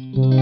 Mm-hmm.